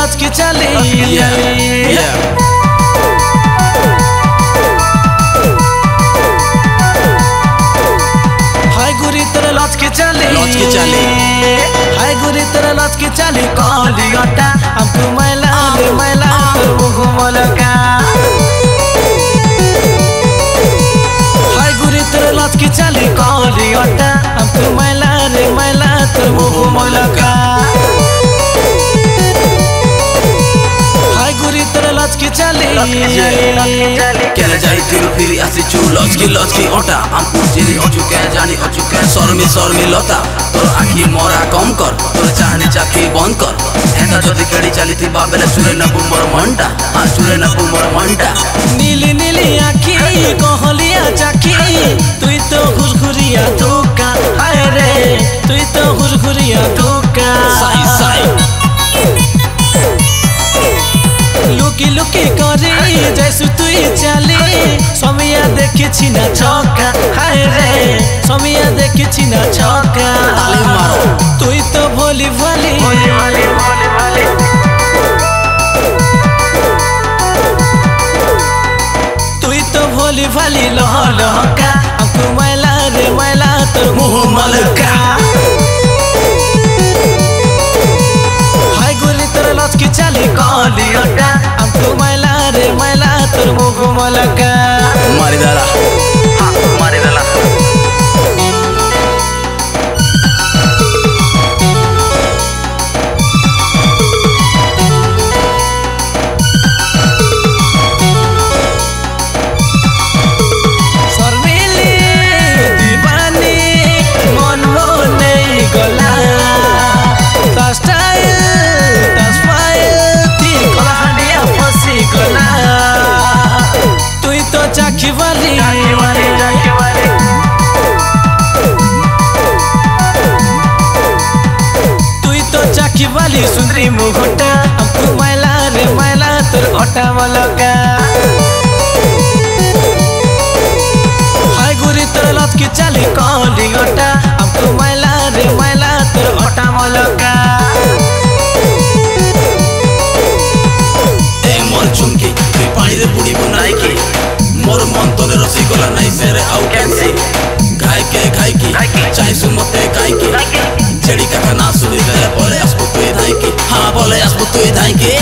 बस की चली yeah, yeah. लच के चले। लच के चले। हाय गुरी तेरा लच के चले। काली अटा हमको मैला मैला ओहो मलका हाय गुरी तेरा लच के चले। काली अटा हमको मैला रे मैला तो ओहो मलका কেলে ଯାଇଥିଲୁ ଫିରି ଆସିଛୁ ଲଚକି ଲଚକି ଅଣ୍ଟା ଆମକୁ ଚିରି ଅଚୁକେ ଜାଣି ଅଚୁକେ ଶର୍ମି ଶର୍ମି ଲତା ତୋର ଆଖି ମରା କମ୍ କର ତୋର ଚାହାନି ଚାକି ବନ୍ଦ କର ହେନ୍ତା ଯଦି ଖେଳି ଚାଲିଥିବା ବେଲେ ସୁରେ ନେବୁ ମୋର ମନଟା ଆ ସୁରେ ନେବୁ ମୋର ମନଟା নীলি নীলি আখি কহলিয়া চাখি তুই তো ঘুরঘুরিয়া তুকা হায় রে তুই তো ঘুরঘুরিয়া চালি সমিয়া দেখেছি না ছকা হায় রে সমিয়া দেখেছি না ছকা তালি মারো। তুই তো ভলি ভলি তুই তো ভলি ভালি লহ লহকা கமலக सुंदरी मुखटा हमको मैला रे मैला तुर ओटा मलगा हाय गुरी तोर लत के चली कहली ओटा अपु मैला रे मैला तुर ओटा मलगा ए मोर चुमकी तू पानी रे बुड़ी बनाई की? मोर मन तो ने रसी गला नहीं फेरे कैन सी गाय के गाय की? चाहे सुमते गाय की? जेड़ी का ना सुनी रे पर ধাইকি হ্যাঁ বলে আসব তুই ধাইকি